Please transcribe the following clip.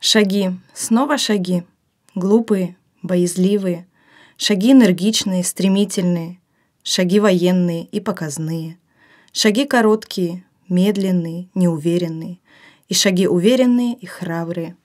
Шаги, снова шаги. Глупые, боязливые. Шаги энергичные, стремительные. Шаги военные и показные. Шаги короткие, медленные, неуверенные. И шаги уверенные и храбрые.